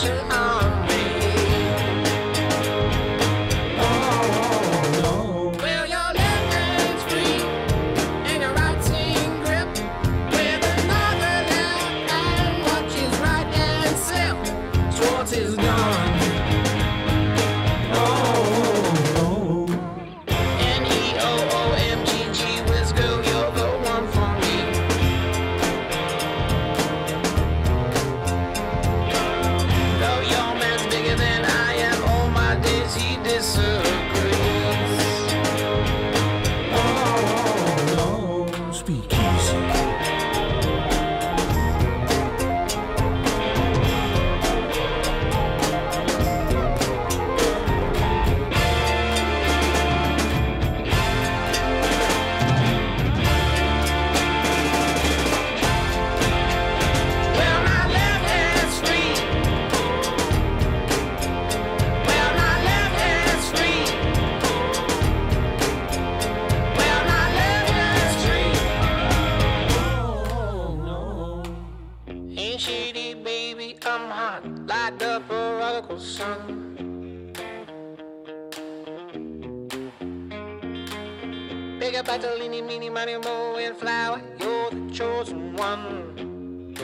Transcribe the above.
是爱。Baby, I'm hot, light up a radical sun. Big a little, leany, meeny, money, mo, and flower, you're the chosen one.